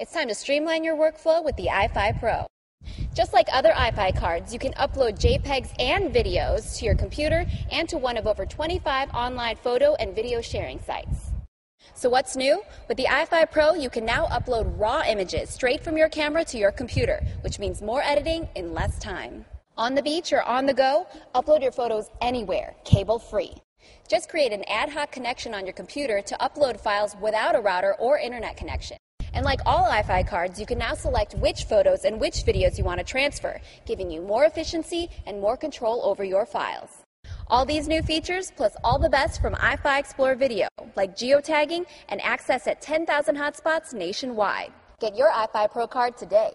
It's time to streamline your workflow with the Eye-Fi Pro. Just like other Eye-Fi cards, you can upload JPEGs and videos to your computer and to one of over 25 online photo and video sharing sites. So what's new? With the Eye-Fi Pro, you can now upload raw images straight from your camera to your computer, which means more editing in less time. On the beach or on the go, upload your photos anywhere, cable free. Just create an ad hoc connection on your computer to upload files without a router or internet connection. And like all Eye-Fi cards, you can now select which photos and which videos you want to transfer, giving you more efficiency and more control over your files. All these new features, plus all the best from Eye-Fi Explore Video, like geotagging and access at 10,000 hotspots nationwide. Get your Eye-Fi Pro card today.